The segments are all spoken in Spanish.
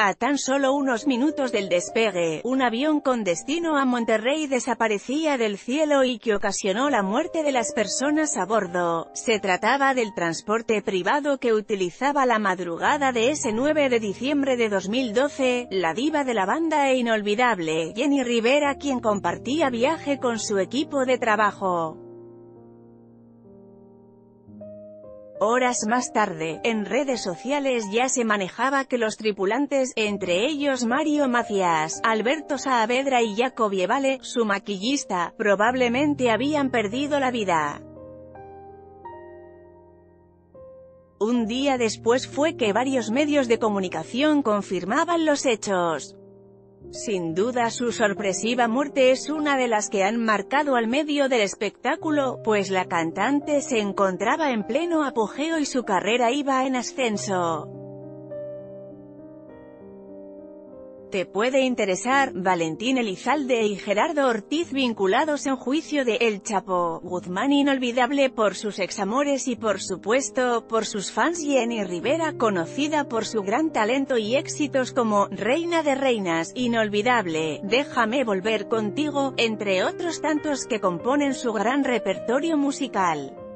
A tan solo unos minutos del despegue, un avión con destino a Monterrey desaparecía del cielo y que ocasionó la muerte de las personas a bordo. Se trataba del transporte privado que utilizaba la madrugada de ese 9 de diciembre de 2012, la diva de la banda e inolvidable, Jenny Rivera quien compartía viaje con su equipo de trabajo. Horas más tarde, en redes sociales ya se manejaba que los tripulantes, entre ellos Mario Macías, Alberto Saavedra y Jacob Vale, su maquillista, probablemente habían perdido la vida. Un día después fue que varios medios de comunicación confirmaban los hechos. Sin duda su sorpresiva muerte es una de las que han marcado al medio del espectáculo, pues la cantante se encontraba en pleno apogeo y su carrera iba en ascenso. Te puede interesar, Valentín Elizalde y Gerardo Ortiz vinculados en juicio de El Chapo, Guzmán inolvidable por sus examores y por supuesto, por sus fans Jenny Rivera conocida por su gran talento y éxitos como Reina de Reinas, Inolvidable, Déjame volver contigo, entre otros tantos que componen su gran repertorio musical.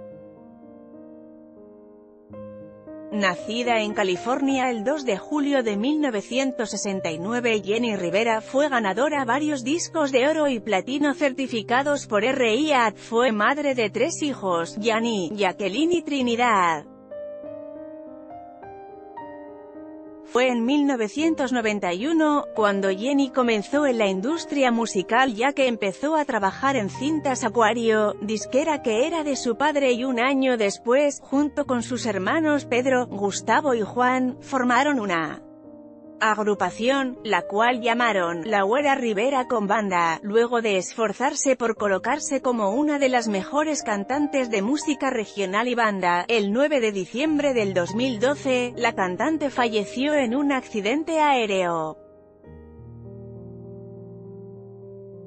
Nacida en California el 2 de julio de 1969 Jenny Rivera fue ganadora varios discos de oro y platino certificados por RIAD, fue madre de tres hijos, Yanni, Jacqueline y Trinidad. Fue en 1991, cuando Jenny comenzó en la industria musical ya que empezó a trabajar en Cintas Acuario, disquera que era de su padre y un año después, junto con sus hermanos Pedro, Gustavo y Juan, formaron una agrupación, la cual llamaron La Güera Rivera con banda, luego de esforzarse por colocarse como una de las mejores cantantes de música regional y banda. El 9 de diciembre del 2012, la cantante falleció en un accidente aéreo.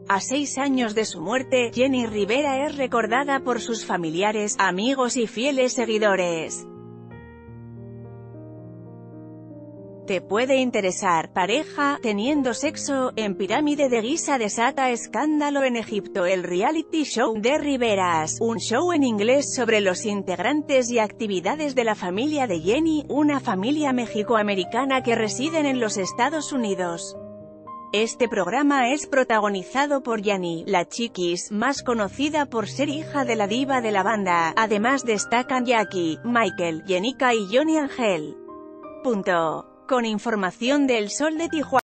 A seis años de su muerte, Jenny Rivera es recordada por sus familiares, amigos y fieles seguidores. Te puede interesar, pareja, teniendo sexo, en Pirámide de Guisa desata escándalo en Egipto el reality show de Riveras, un show en inglés sobre los integrantes y actividades de la familia de Jenny, una familia mexicoamericana que residen en los Estados Unidos. Este programa es protagonizado por Yanni, la chiquis, más conocida por ser hija de la diva de la banda, además destacan Jackie, Michael, Jenica y Johnny Angel. Punto. Con información del Sol de Tijuana.